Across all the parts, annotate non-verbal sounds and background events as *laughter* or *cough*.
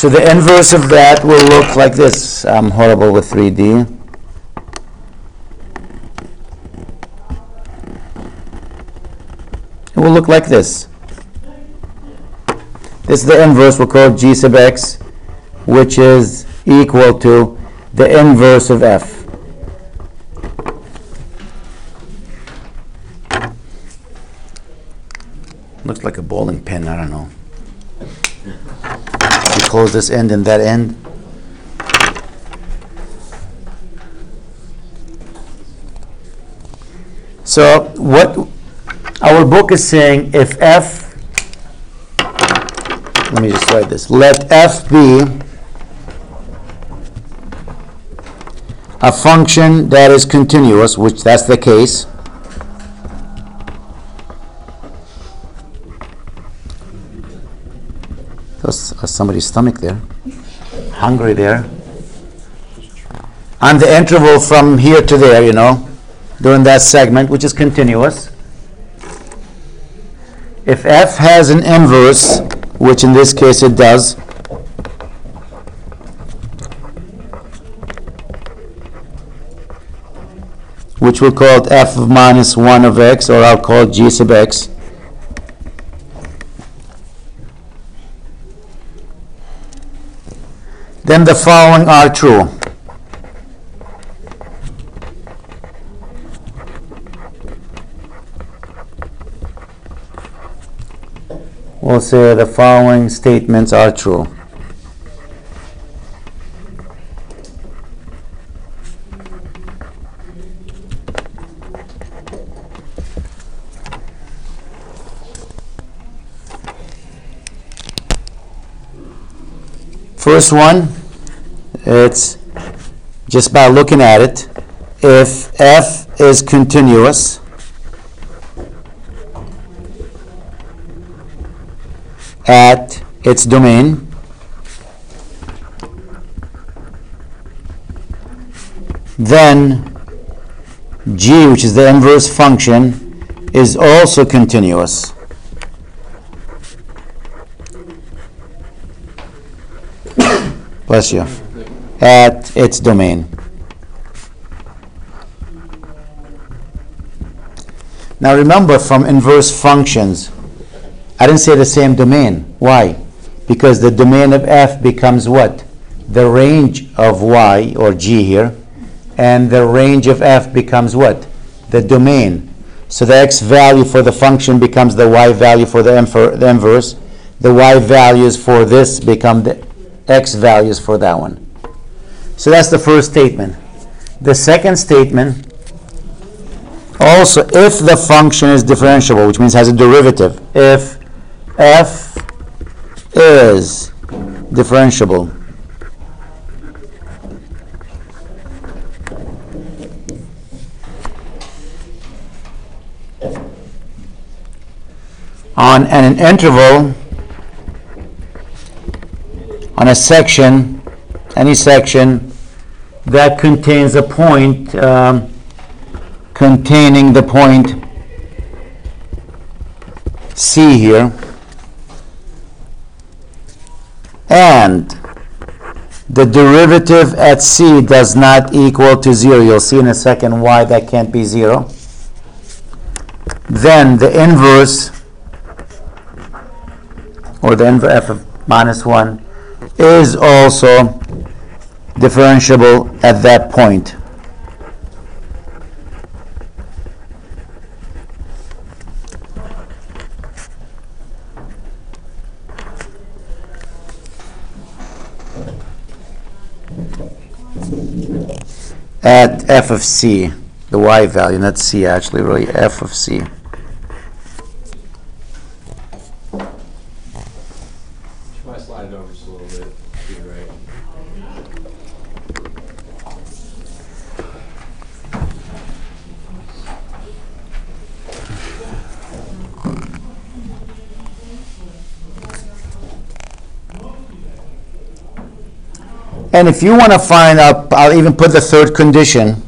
So the inverse of that will look like this. I'm horrible with 3D. It will look like this. This is the inverse, we'll call it g sub x, which is equal to the inverse of f. Looks like a bowling pin, I don't know. Close this end and that end. So what our book is saying, if f, let me just write this, let f be a function that is continuous, which that's the case. Somebody's stomach there. Hungry there. On the interval from here to there, you know, during that segment, which is continuous. If f has an inverse, which in this case it does, which we'll call f of minus 1 of x, or I'll call g sub x. Then the following are true. We'll say the following statements are true. First one, it's just by looking at it. If f is continuous, at its domain, then g, which is the inverse function, is also continuous. *coughs* Bless you. At its domain. Now remember from inverse functions, I didn't say the same domain. Why? Because the domain of f becomes what? The range of y, or g here, and the range of f becomes what? The domain. So the x value for the function becomes the y value for the, infer- the inverse. The y values for this become the x values for that one. So that's the first statement. The second statement also, if the function is differentiable, which means has a derivative, if f is differentiable, on an interval on a section, any section that contains a point um, containing the point C here, and the derivative at C does not equal to zero. You'll see in a second why that can't be zero. Then the inverse, or the inverse f of minus 1, is also differentiable at that point. At f of c, the y value, not c actually, really, f of c. Might slide it over just a little bit, to the right. And if you want to find out, I'll even put the third condition.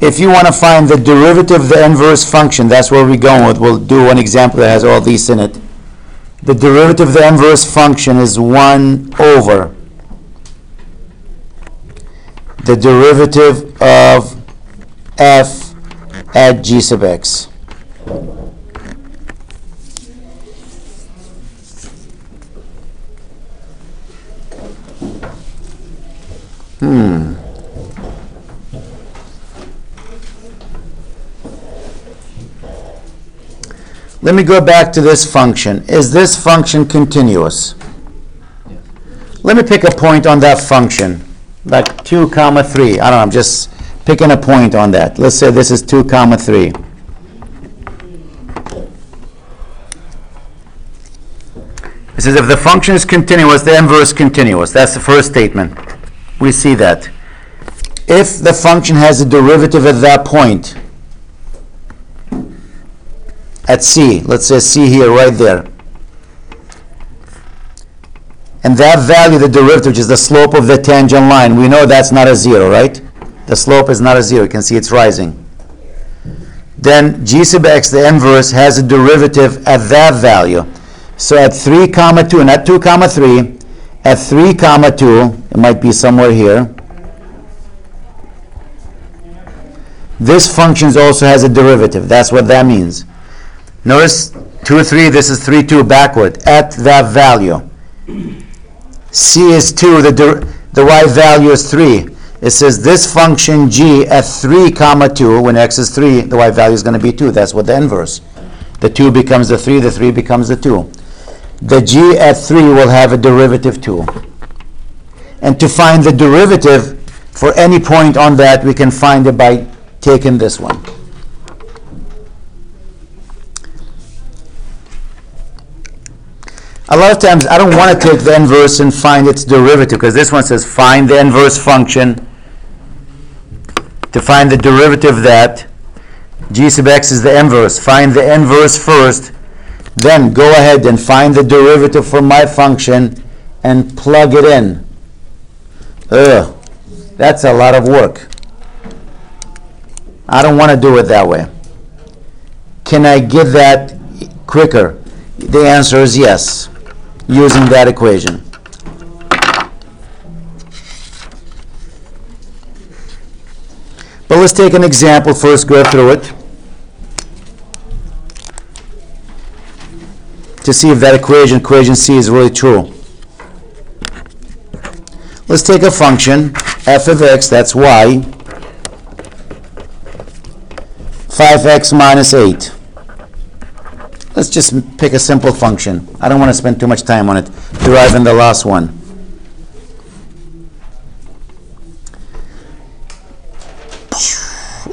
If you want to find the derivative of the inverse function, that's where we're going with. We'll do one example that has all these in it. the derivative of the inverse function is 1 over the derivative of f at g sub x. Hmm. Let me go back to this function. Is this function continuous? Let me pick a point on that function, like 2 comma 3. I don't know, I'm just picking a point on that. Let's say this is 2 comma 3. It says if the function is continuous, the inverse continuous. That's the first statement. We see that. If the function has a derivative at that point, at c, let's say c here, right there, and that value, the derivative, which is the slope of the tangent line, we know that's not a zero, right? The slope is not a zero. You can see it's rising. Then g sub x, the inverse, has a derivative at that value. So at 3 comma 2, not 2 comma 3, at 3 comma 2, it might be somewhere here, this function also has a derivative. That's what that means. Notice 2, 3, this is 3, 2 backward, at that value. C is 2, the, der- the y value is 3. It says this function g at 3 comma 2, when x is 3, the y value is going to be 2. That's what the inverse. The 2 becomes the 3, the 3 becomes the 2. The g at 3 will have a derivative 2. And to find the derivative for any point on that, we can find it by taking this one. A lot of times, I don't want to take the inverse and find its derivative, because this one says find the inverse function. To find the derivative that, g sub x is the inverse. Find the inverse first, then go ahead and find the derivative for my function and plug it in. Ugh, that's a lot of work. I don't want to do it that way. Can I get that quicker? The answer is yes, using that equation. But let's take an example first, go through it. To see if that equation, equation C, is really true. Let's take a function, f of x, that's y, 5x minus 8. Let's just pick a simple function. I don't want to spend too much time on it, deriving the last one.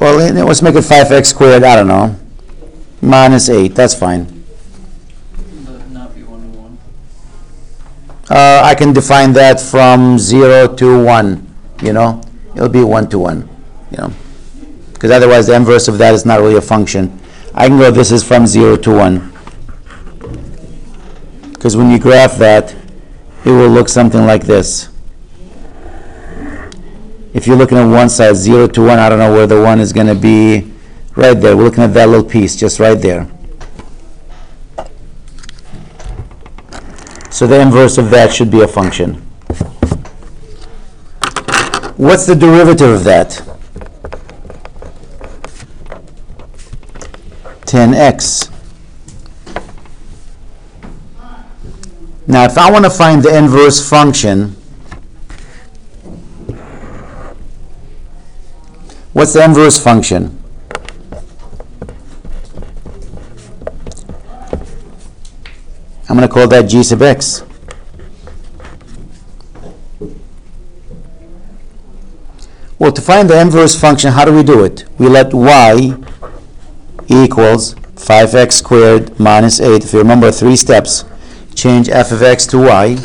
Well, let's make it 5x squared, I don't know, minus 8, that's fine. But not be one to one. Uh, I can define that from 0 to 1, you know? It'll be 1 to 1, you know? Because otherwise, the inverse of that is not really a function. I can go, this is from 0 to 1. Because when you graph that, it will look something like this. If you're looking at one side, 0 to 1, I don't know where the 1 is going to be. Right there. We're looking at that little piece, just right there. So the inverse of that should be a function. What's the derivative of that? 10x. Now, if I want to find the inverse function, what's the inverse function? I'm going to call that g sub x. Well, to find the inverse function, how do we do it? We let y equals 5x squared minus 8. If you remember three steps, change f of x to y,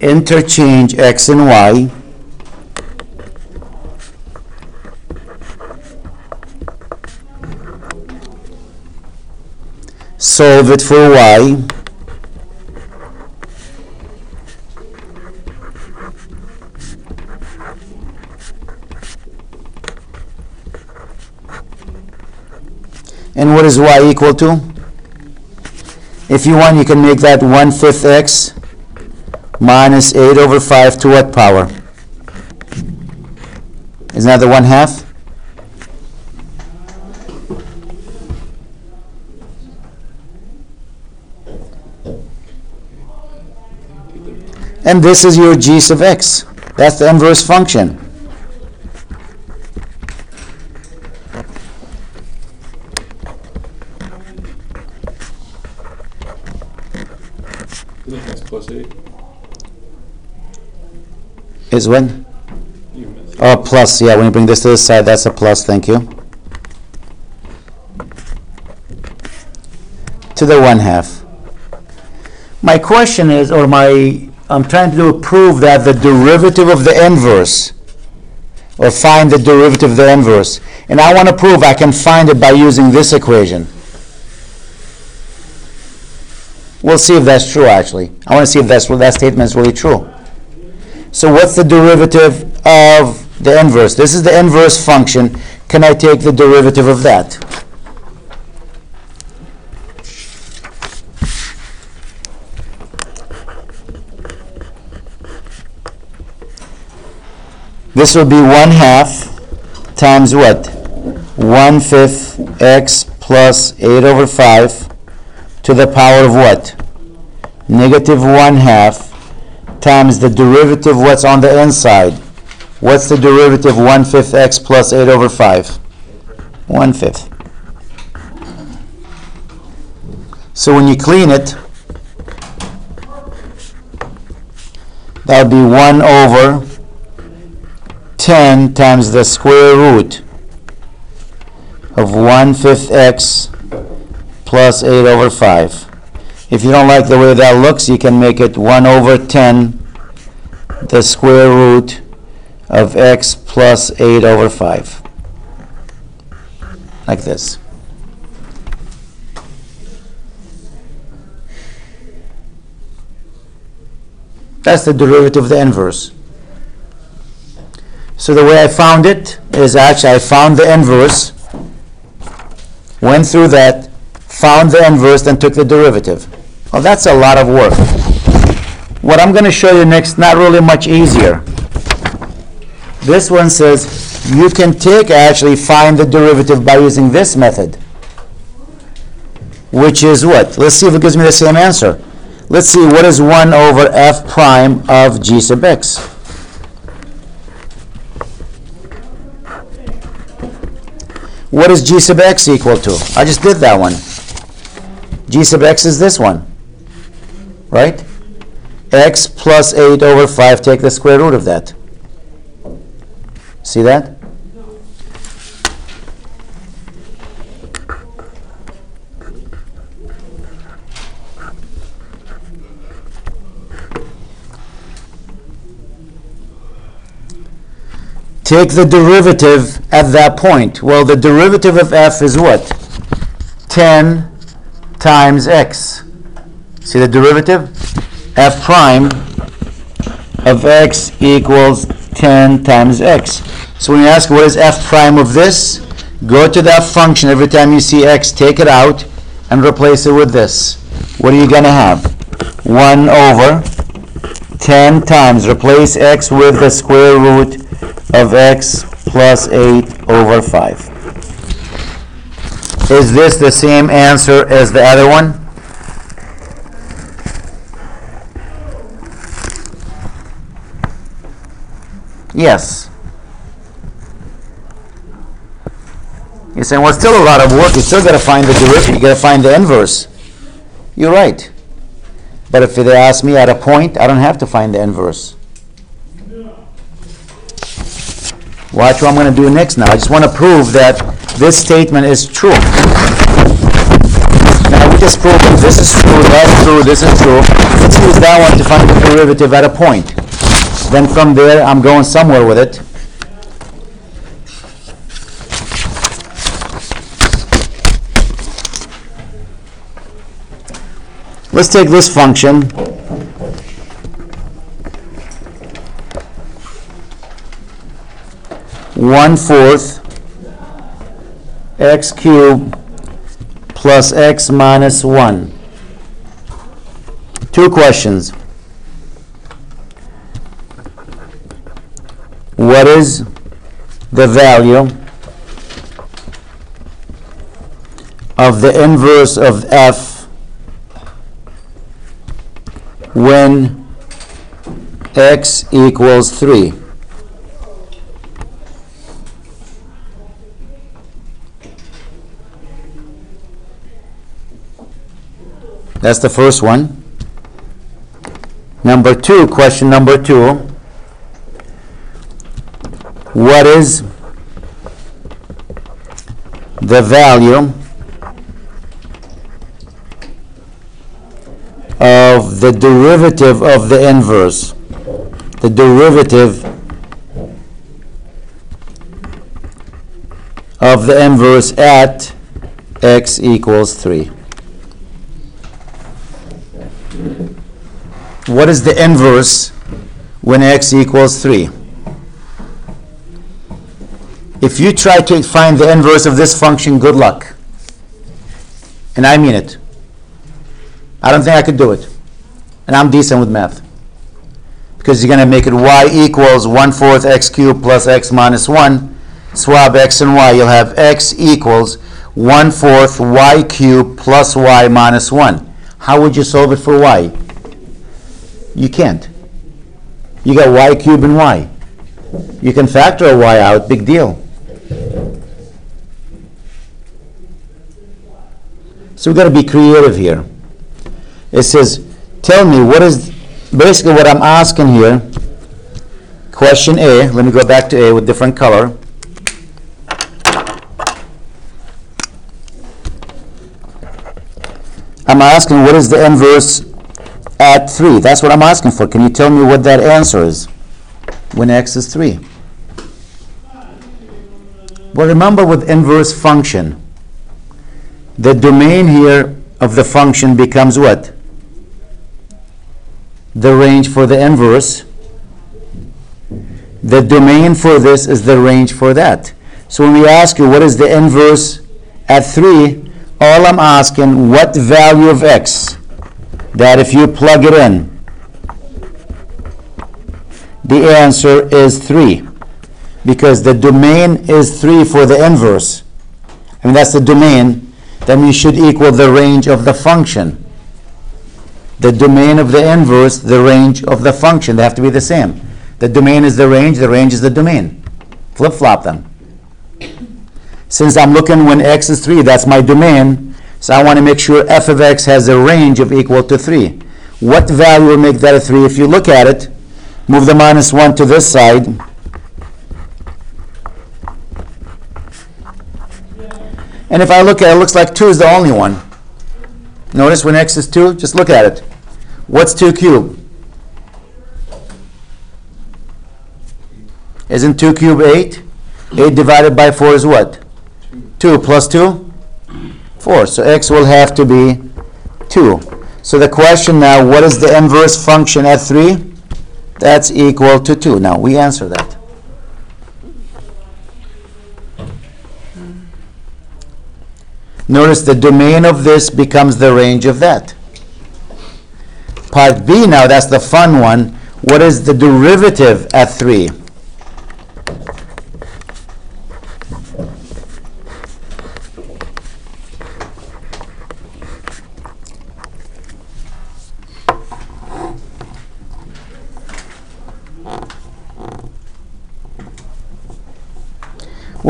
interchange x and y, solve it for y, and what is y equal to? If you want, you can make that 1 fifth x minus 8 over 5 to what power? Isn't that the 1 half? And this is your g sub x. That's the inverse function. That's plus? Is when? Oh, plus, yeah, when you bring this to the side, that's a plus, thank you. To the one half. My question is, or my, I'm trying to prove that the derivative of the inverse, or find the derivative of the inverse, and I want to prove I can find it by using this equation. We'll see if that's true, actually. I want to see if that's, that statement is really true. So what's the derivative of the inverse? This is the inverse function. Can I take the derivative of that? This will be 1 half times what? 1 fifth x plus 8 over 5 to the power of what? Negative 1 half times the derivative what's on the inside. What's the derivative 1 fifth x plus 8 over 5? 1 fifth. So when you clean it, that would be 1 over 10 times the square root of 1 fifth x plus 8 over 5. If you don't like the way that looks, you can make it 1 over 10, the square root of x plus 8 over 5. Like this. That's the derivative of the inverse. So the way I found it is actually I found the inverse, went through that, found the inverse, then took the derivative. Well, that's a lot of work. What I'm going to show you next, not really much easier. This one says you can take, actually find the derivative by using this method. Which is what? Let's see if it gives me the same answer. Let's see, what is 1 over f prime of g sub x? What is g sub x equal to? I just did that one. g sub x is this one. Right? x plus 8 over 5, take the square root of that. See that? Take the derivative at that point. Well, the derivative of f is what? 10 times x. See the derivative? f prime of x equals 10 times x. So when you ask what is f prime of this, go to that function every time you see x, take it out and replace it with this. What are you going to have? 1 over 10 times, replace x with the square root of x plus 8 over 5. Is this the same answer as the other one? Yes. You're saying, well, it's still a lot of work. You still got to find the derivative. You got to find the inverse. You're right. But if they ask me at a point, I don't have to find the inverse. Watch what I'm going to do next now. I just want to prove that this statement is true. Now, we just proved that this is true, that's true, this is true. Let's use that one to find the derivative at a point. Then from there, I'm going somewhere with it. Let's take this function. One fourth x cubed plus x minus one. Two questions. What is the value of the inverse of f when x equals 3? That's the first one. Number two, question number two. What is the value of the derivative of the inverse? The derivative of the inverse at x equals 3. What is the inverse when x equals 3? If you try to find the inverse of this function, good luck. And I mean it. I don't think I could do it. And I'm decent with math. Because you're going to make it y equals 1 fourth x cubed plus x minus 1. Swap x and y. You'll have x equals 1 fourth y cubed plus y minus 1. How would you solve it for y? You can't. You got y cubed and y. You can factor a y out, big deal. So we've got to be creative here. It says, tell me what is basically what I'm asking here. Question A, let me go back to A with different color. I'm asking what is the inverse at 3? That's what I'm asking for. Can you tell me what that answer is when x is 3? Well, remember with inverse function, the domain here of the function becomes what? The range for the inverse. The domain for this is the range for that. So when we ask you what is the inverse at 3, all I'm asking, what value of x? That if you plug it in, the answer is 3. Because the domain is 3 for the inverse. I mean, that's the domain. Then we should equal the range of the function. The domain of the inverse, the range of the function. They have to be the same. The domain is the range, the range is the domain. Flip flop them. Since I'm looking when x is 3, that's my domain. So I want to make sure f of x has a range of equal to 3. What value will make that a 3? If you look at it, move the minus 1 to this side. And if I look at it, it looks like 2 is the only one. Notice when x is 2, just look at it. What's 2 cubed? Isn't 2 cubed 8? 8 divided by 4 is what? 2 plus 2? 4. So x will have to be 2. So the question now, what is the inverse function at 3? That's equal to 2. Now, we answer that. Notice the domain of this becomes the range of that. Part B now, that's the fun one. What is the derivative at 3?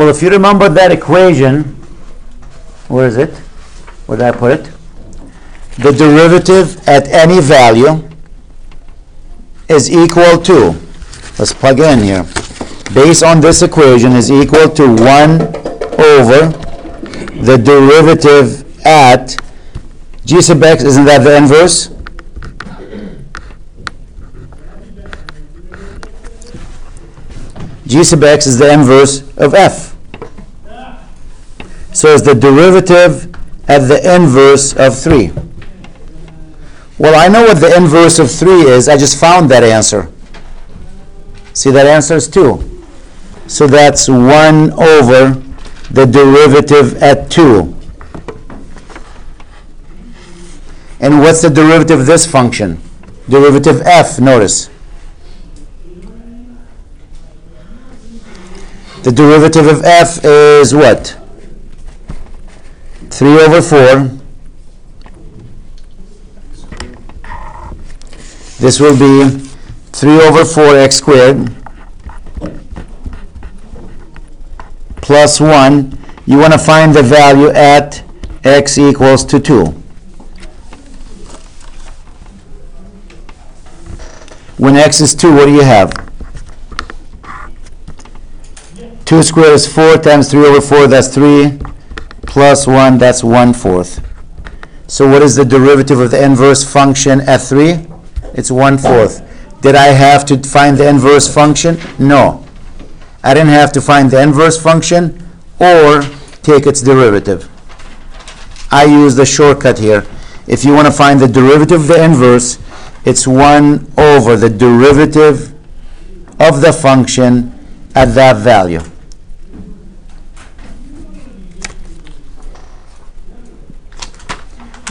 Well, if you remember that equation, where is it? Where did I put it? The derivative at any value is equal to, let's plug in here, based on this equation is equal to 1 over the derivative at g sub x, isn't that the inverse? g sub x is the inverse of f. So it's the derivative at the inverse of 3. Well, I know what the inverse of 3 is. I just found that answer. See, that answer is 2. So that's 1 over the derivative at 2. And what's the derivative of this function? Derivative f, notice. The derivative of f is what? 3 over 4. This will be 3 over 4x squared plus 1. You want to find the value at x equals to 2. When x is 2, what do you have? 2 squared is 4 times 3 over 4, that's 3, plus 1, that's 1 fourth. So what is the derivative of the inverse function at 3? It's 1 fourth. Did I have to find the inverse function? No. I didn't have to find the inverse function or take its derivative. I use the shortcut here. If you want to find the derivative of the inverse, it's 1 over the derivative of the function at that value.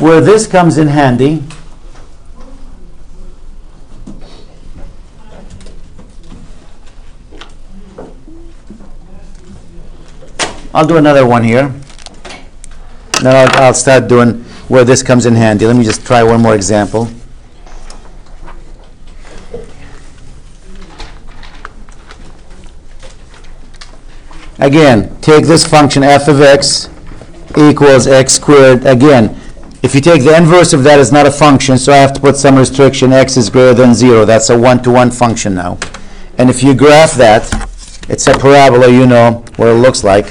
Where this comes in handy I'll do another one here. Then I'll, I'll start doing where this comes in handy. Let me just try one more example. Again, take this function f of x equals x squared. Again, if you take the inverse of that, it's not a function, so I have to put some restriction. x is greater than 0. That's a one-to-one function now. And if you graph that, it's a parabola, you know what it looks like.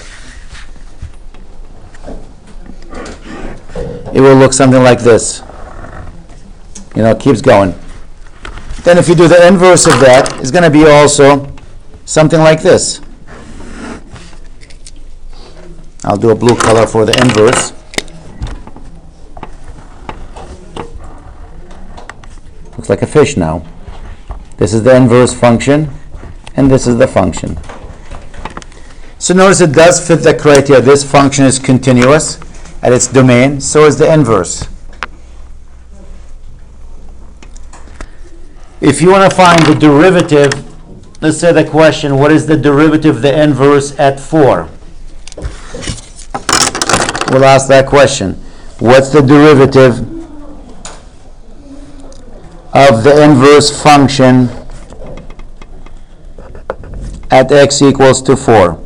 It will look something like this. You know, it keeps going. Then if you do the inverse of that, it's going to be also something like this. I'll do a blue color for the inverse. Looks like a fish now. This is the inverse function, and this is the function. So notice it does fit the criteria. This function is continuous at its domain, so is the inverse. If you want to find the derivative, let's say the question, what is the derivative of the inverse at 4? We'll ask that question. What's the derivative of the inverse function at x equals to 4?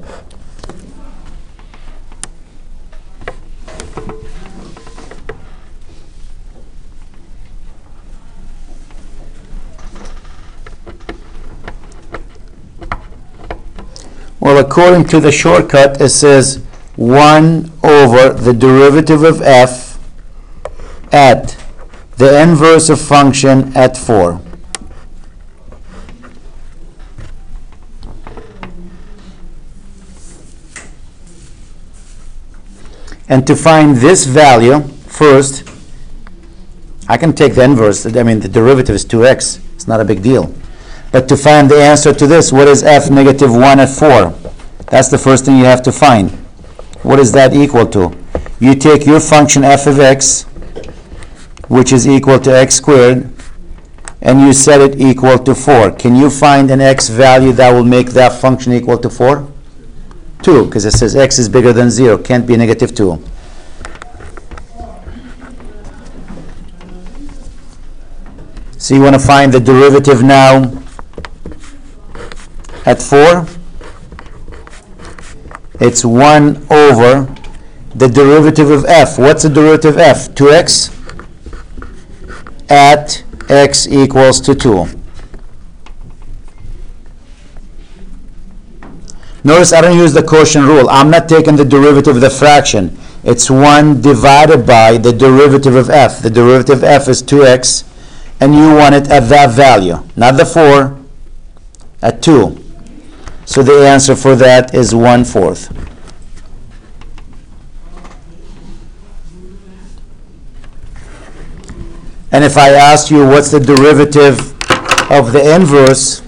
Well, according to the shortcut, it says 1 over the derivative of f at the inverse of function at 4. And to find this value, first, I can take the inverse, I mean, the derivative is 2x, it's not a big deal. But to find the answer to this, what is f negative 1 at 4? That's the first thing you have to find. What is that equal to? You take your function f of x, which is equal to x squared, and you set it equal to 4. Can you find an x value that will make that function equal to 4? 2, because it says x is bigger than 0. Can't be negative 2. So you want to find the derivative now at 4? It's 1 over the derivative of f. What's the derivative of f? 2x at x equals to 2. Notice I don't use the quotient rule. I'm not taking the derivative of the fraction. It's 1 divided by the derivative of f. The derivative of f is 2x, and you want it at that value, not the 4, at 2. So the answer for that is 1 fourth. And if I asked you what's the derivative of the inverse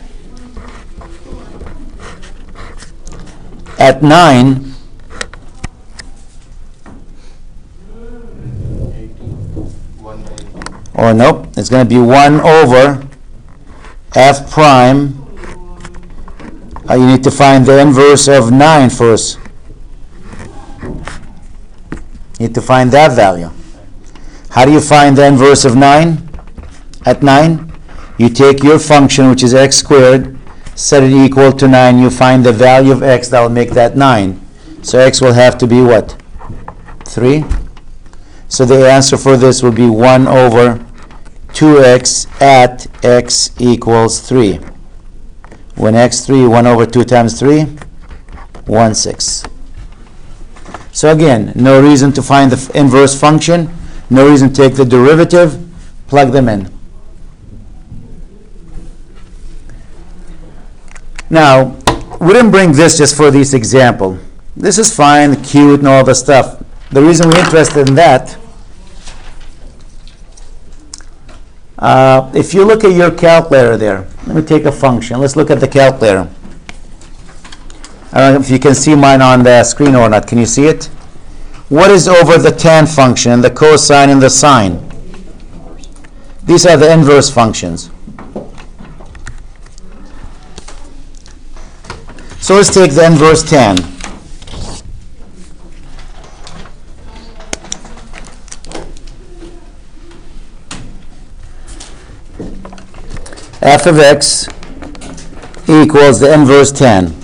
at 9, Or nope, it's gonna be one over f prime. Uh, you need to find the inverse of nine first. You need to find that value. How do you find the inverse of nine? At nine, you take your function, which is x squared, set it equal to nine, you find the value of x that will make that nine. So x will have to be what? Three? So the answer for this will be 1 over 2x at x equals 3. When x 3, 1 over 2 times 3, 1 6. So again, no reason to find the inverse function, no reason to take the derivative, plug them in. Now, we didn't bring this just for this example. This is fine, cute, and all the stuff. The reason we're interested in that, uh, if you look at your calculator there, let me take a function. Let's look at the calculator. I don't know if you can see mine on the screen or not. Can you see it? What is over the tan function, the cosine and the sine? These are the inverse functions. So let's take the inverse tan. f of x equals the inverse tan.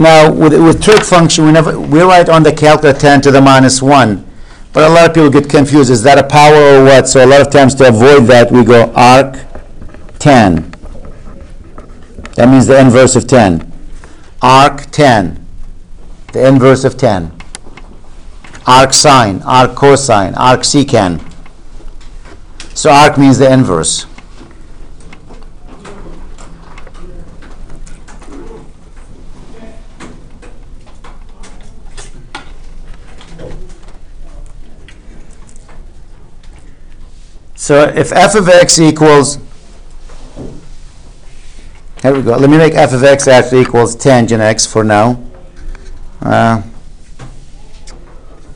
Now, with, with trig function, we never, we write on the calculator tan to the minus 1. But a lot of people get confused. Is that a power or what? So a lot of times to avoid that, we go arc 10. That means the inverse of tan. Arc 10. The inverse of tan. Arc sine, arc cosine, arc secant. So arc means the inverse. So if f of x equals, here we go, let me make f of x actually equals tangent x for now. Uh,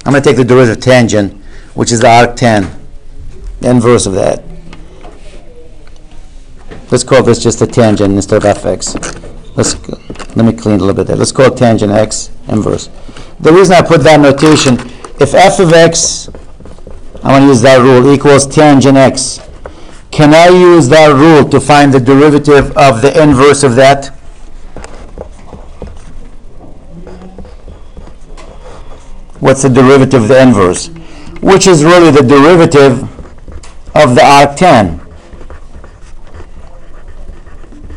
I'm going to take the derivative tangent, which is the arctan, the inverse of that. Let's call this just a tangent instead of fx. Let's, let me clean a little bit there. Let's call it tangent x inverse. The reason I put that notation, if f of x, I want to use that rule, equals tangent x, can I use that rule to find the derivative of the inverse of that? What's the derivative of the inverse? Which is really the derivative of the arctan.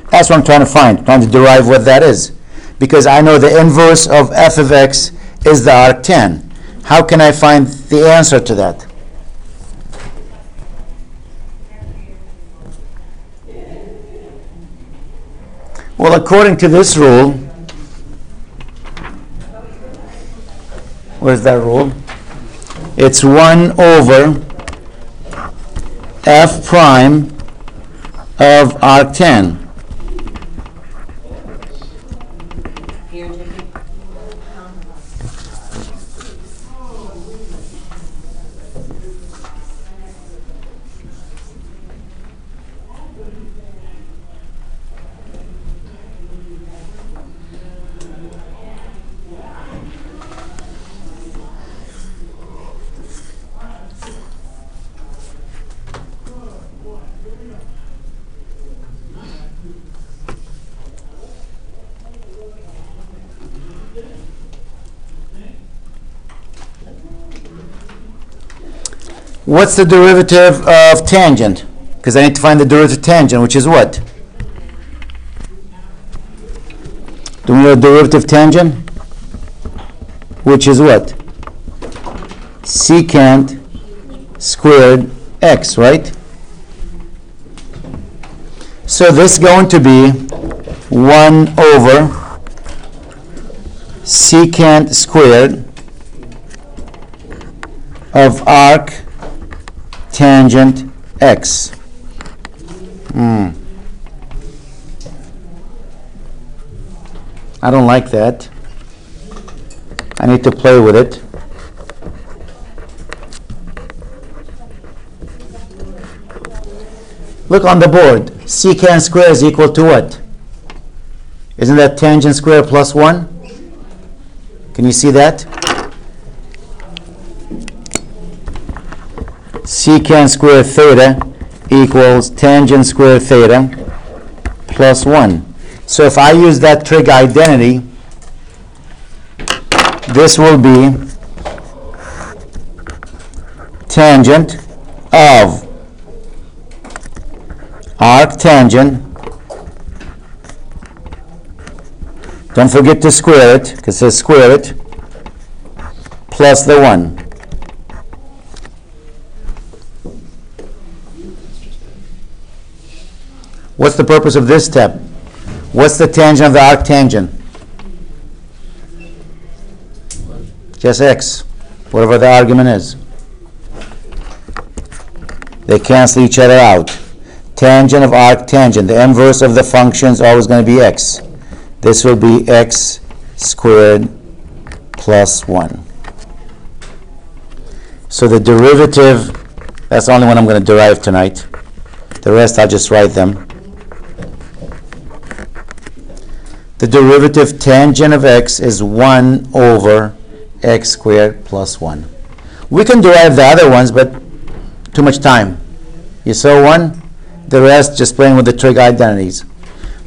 That's what I'm trying to find, trying to derive what that is. Because I know the inverse of f of x is the arctan. How can I find the answer to that? Well, according to this rule, what is that rule? It's 1 over f prime of arctan. What's the derivative of tangent? Because I need to find the derivative of tangent, which is what? Do we know the derivative of tangent? Which is what? Secant squared x, right? So this is going to be 1 over secant squared of arc tangent x. Mm. I don't like that. I need to play with it. Look on the board. Secant square is equal to what? Isn't that tangent square plus 1? Can you see that? Secant square theta equals tangent square theta plus 1. So if I use that trig identity, this will be tangent of arc tangent. Don't forget to square it, because it says square it, plus the 1. What's the purpose of this step? What's the tangent of the arc tangent? Just x, whatever the argument is. They cancel each other out. Tangent of arc tangent, the inverse of the function is always going to be x. This will be x squared plus 1. So the derivative, that's the only one I'm going to derive tonight. The rest I'll just write them. The derivative tangent of x is 1 over x squared plus 1. We can derive the other ones, but too much time. You saw one, the rest just playing with the trig identities.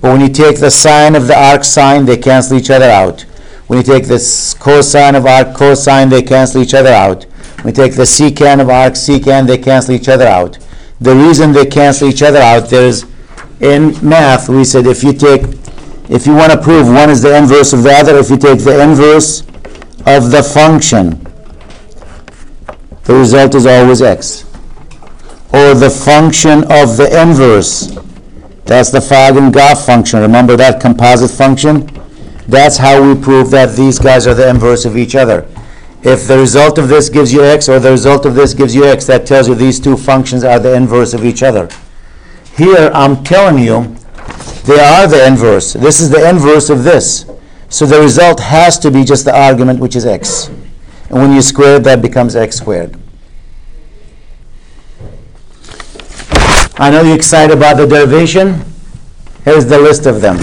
But when you take the sine of the arc sine, they cancel each other out. When you take the cosine of arc cosine, they cancel each other out. When you take the secant of arc secant, they cancel each other out. The reason they cancel each other out, there's in math, we said if you take, if you want to prove one is the inverse of the other, if you take the inverse of the function, the result is always x. Or the function of the inverse. That's the Fog and Goff function. Remember that composite function? That's how we prove that these guys are the inverse of each other. If the result of this gives you x, or the result of this gives you x, that tells you these two functions are the inverse of each other. Here, I'm telling you, they are the inverse. This is the inverse of this. So the result has to be just the argument, which is x. And when you square it, that becomes x squared. I know you're excited about the derivation. Here's the list of them.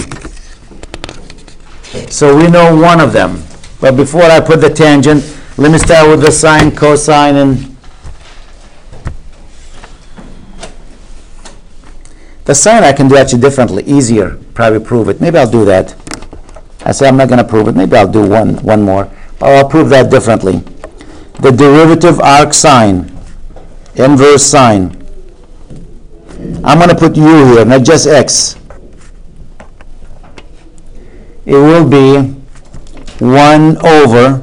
So we know one of them. But before I put the tangent, let me start with the sine, cosine, and the sine I can do actually differently, easier, probably prove it. Maybe I'll do that. I say I'm not going to prove it. Maybe I'll do one, one more. But I'll prove that differently. The derivative arc sine, inverse sine. I'm going to put u here, not just x. It will be 1 over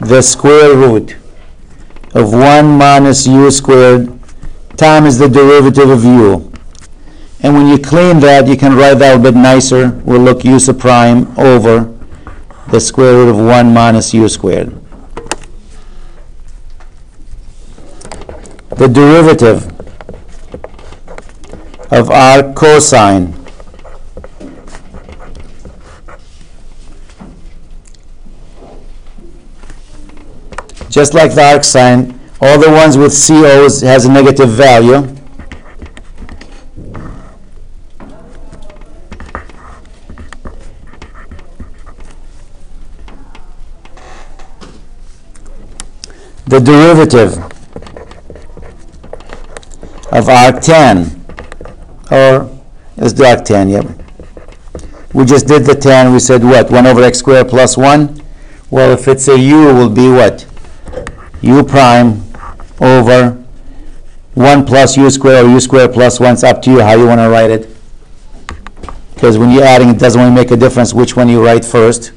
the square root of 1 minus u squared times the derivative of u. And when you clean that, you can write that a bit nicer. We'll look u sub prime over the square root of 1 minus u squared. The derivative of arc cosine just like the arc sine, all the ones with COs has a negative value. The derivative of arctan, or let's do arctan, yep. We just did the tan, we said what, 1 over x squared plus 1? Well, if it's a u, it will be what? u prime over 1 plus u squared or u squared plus 1. It's up to you how you want to write it. Because when you're adding, it doesn't really make a difference which one you write first.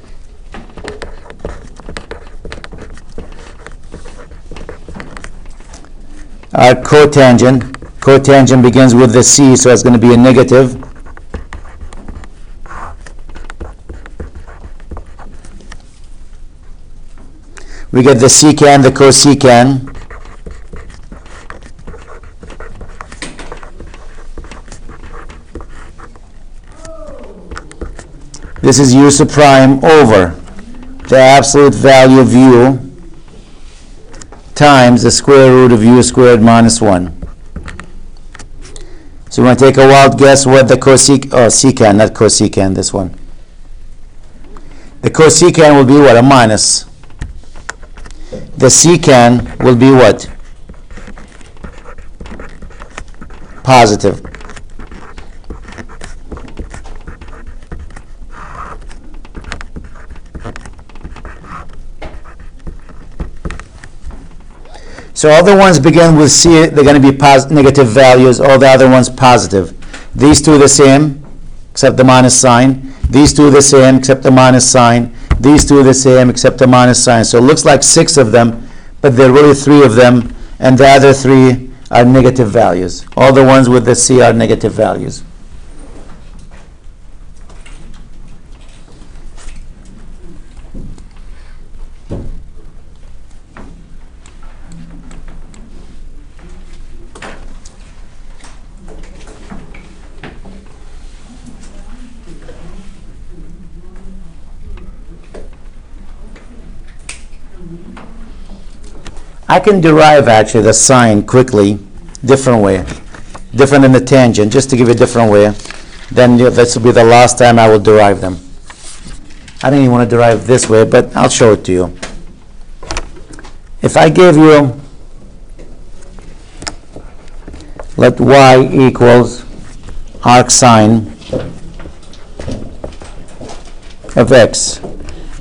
Arc cotangent, cotangent begins with the c, so it's going to be a negative. We get the secant, the cosecant. This is u sub prime over the absolute value of u times the square root of u squared minus 1. So you want to take a wild guess what the cosec, oh, secant, not cosecant, this one. The cosecant will be what? A minus. The secant will be what? Positive. So all the ones begin with C, they're going to be negative values, all the other ones positive. These two the same, except the minus sign. These two the same, except the minus sign. These two the same, except the minus sign. So it looks like six of them, but there are really three of them, and the other three are negative values. All the ones with the C are negative values. I can derive actually the sine quickly, different way, different than the tangent, just to give you a different way. Then this will be the last time I will derive them. I don't even want to derive this way, but I'll show it to you. If I give you, let y equals arc sine of x,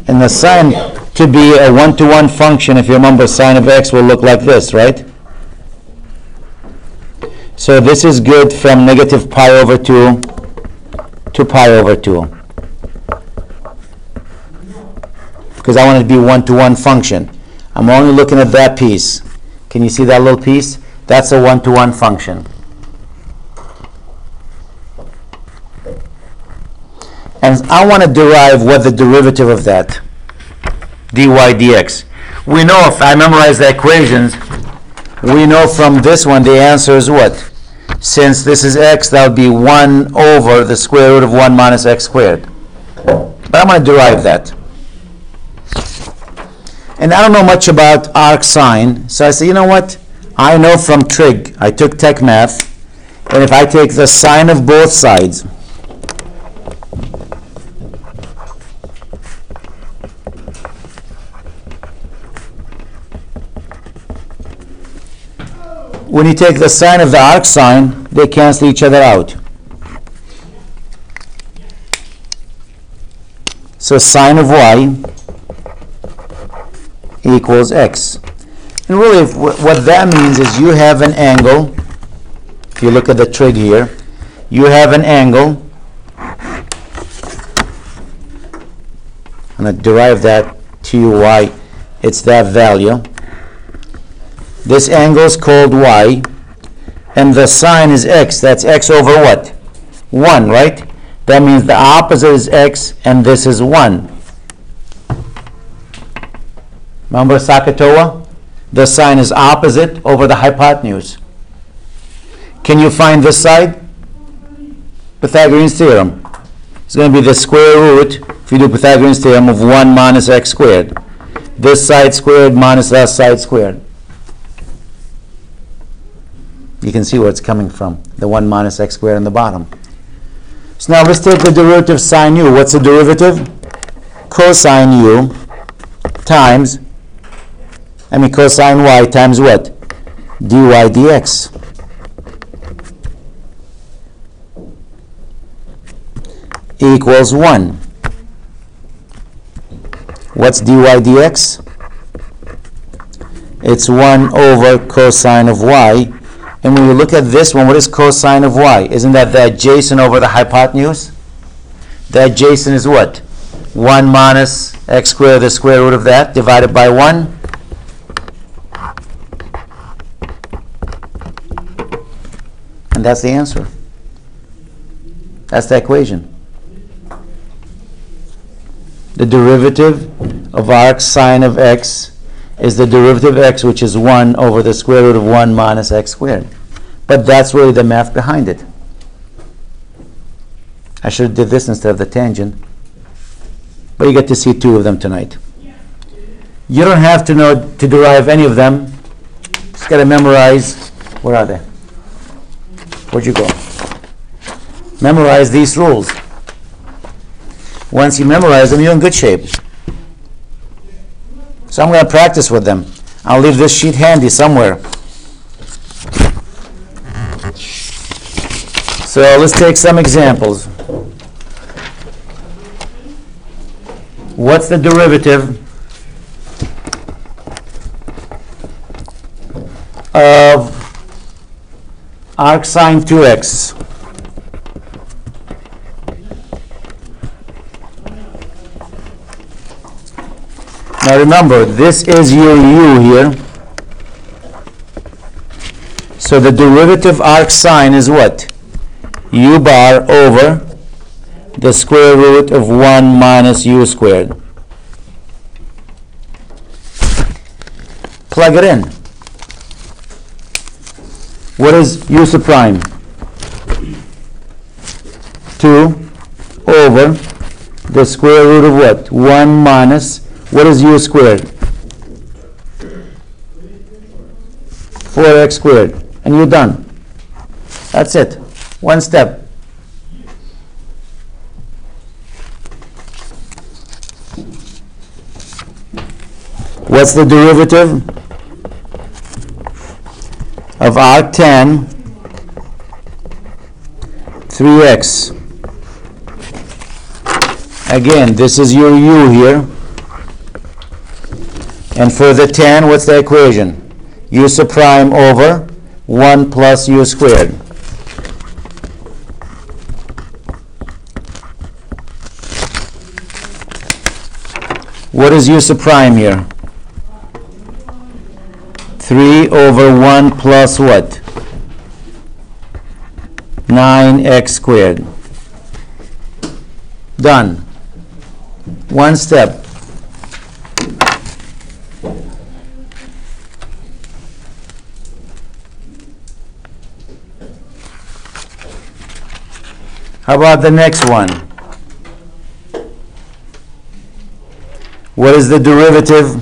and the sine to be a one-to-one function, if you remember, sine of x will look like this, right? So this is good from negative pi over 2 to pi over 2. Because I want it to be one-to-one function. I'm only looking at that piece. Can you see that little piece? That's a one-to-one function. And I want to derive what the derivative of that dy dx. We know if I memorize the equations, we know from this one the answer is what? Since this is x, that would be 1 over the square root of 1 minus x squared. But I'm going to derive that. And I don't know much about arc sine, so I say, you know what? I know from trig, I took tech math, and if I take the sine of both sides, when you take the sine of the arc sine, they cancel each other out. So sine of y equals x. And really, wh- what that means is you have an angle. If you look at the trig here, you have an angle. I'm going to derive that to y. It's that value. This angle is called y, and the sine is x. That's x over what? 1, right? That means the opposite is x, and this is 1. Remember SOHCAHTOA? The sine is opposite over the hypotenuse. Can you find this side? Pythagorean's theorem. It's going to be the square root, if you do Pythagorean's theorem, of 1 minus x squared. This side squared minus that side squared. You can see where it's coming from, the 1 minus x squared on the bottom. So now let's take the derivative of sine u. What's the derivative? Cosine u times, I mean cosine y times what? dy dx. Equals 1. What's dy dx? It's 1 over cosine of y. And when you look at this one, what is cosine of y? Isn't that the adjacent over the hypotenuse? The adjacent is what? 1 minus x squared, the square root of that, divided by 1. And that's the answer. That's the equation. The derivative of arc sine of x is the derivative of x, which is 1 over the square root of 1 minus x squared. But that's really the math behind it. I should have did this instead of the tangent. But you get to see two of them tonight. You don't have to know to derive any of them. Just got to memorize. Where are they? Where'd you go? Memorize these rules. Once you memorize them, you're in good shape. So I'm going to practice with them. I'll leave this sheet handy somewhere. So let's take some examples. What's the derivative of arc sine 2x? Now remember, this is your u here. So the derivative arc sine is what? u bar over the square root of 1 minus u squared. Plug it in. What is u prime? 2 over the square root of what? 1 minus, what is u squared? 4x squared. And you're done. That's it. One step. What's the derivative of arctan 3x? Again, this is your u here. And for the tan, what's the equation? u prime over 1 plus u squared. What is u prime here? 3 over 1 plus what? 9x squared. Done. One step. How about the next one? What is the derivative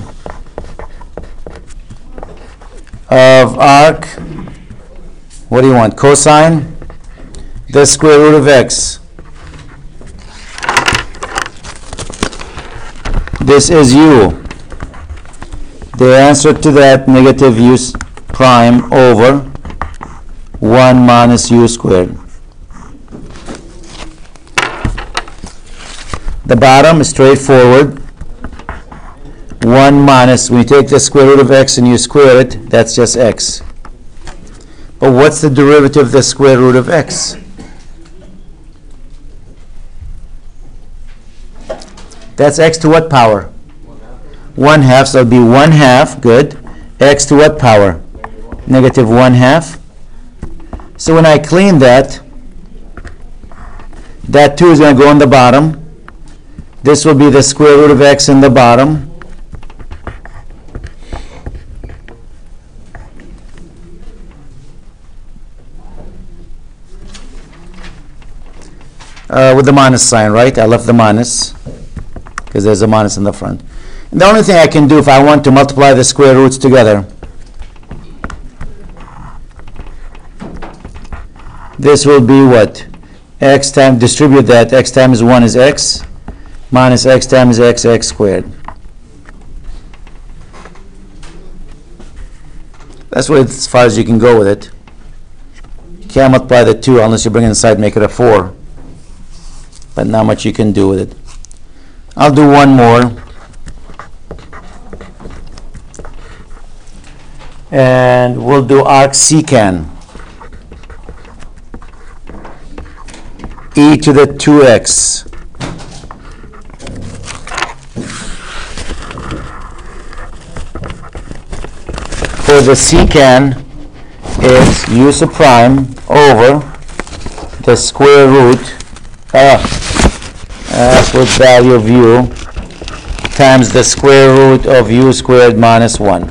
of arc? What do you want? Cosine? The square root of x. This is u. The answer to that negative u prime over 1 minus u squared. The bottom is straightforward. 1 minus, when you take the square root of x and you square it, that's just x. But what's the derivative of the square root of x? That's x to what power? 1 half, so it'll be 1 half, good. x to what power? Negative 1 half. So when I clean that, that 2 is going to go on the bottom. This will be the square root of x in the bottom. Uh, with the minus sign, right? I left the minus because there's a minus in the front. And the only thing I can do if I want to multiply the square roots together, this will be what? x times, distribute that, x times 1 is x, minus x times x, x squared. That's what as far as you can go with it. You can't multiply the 2 unless you bring it inside, make it a 4. But not much you can do with it. I'll do one more. And we'll do arc secant. e to the 2x. For the secant, is u prime over the square root, ah, absolute value of u times the square root of u squared minus 1.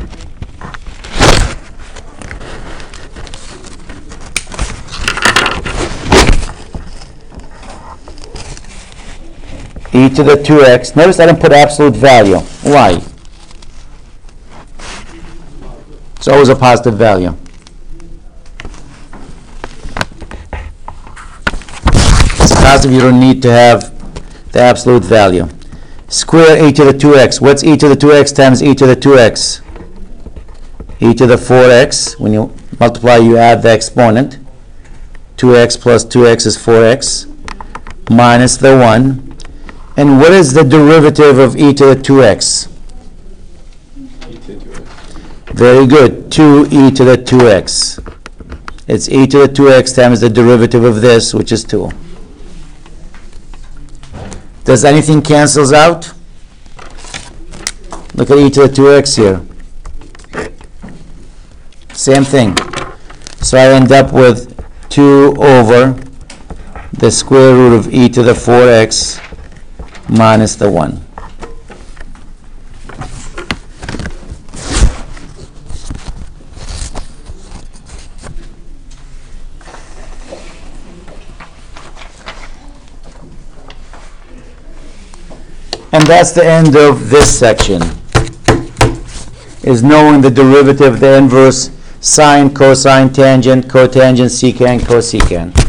e to the 2x. Notice I didn't put absolute value. Why? It's always a positive value. It's positive, you don't need to have the absolute value. Square e to the 2x. What's e to the 2x times e to the 2x? e to the 4x. When you multiply, you add the exponent. 2x plus 2x is 4x minus the 1. And what is the derivative of e to the 2x? Very good. 2e to the 2x. It's e to the 2x times the derivative of this, which is 2. Does anything cancels out? Look at e to the 2x here. Same thing. So I end up with 2 over the square root of e to the 4x minus the 1. That's the end of this section. Is knowing the derivative, of the inverse, sine, cosine, tangent, cotangent, secant, cosecant.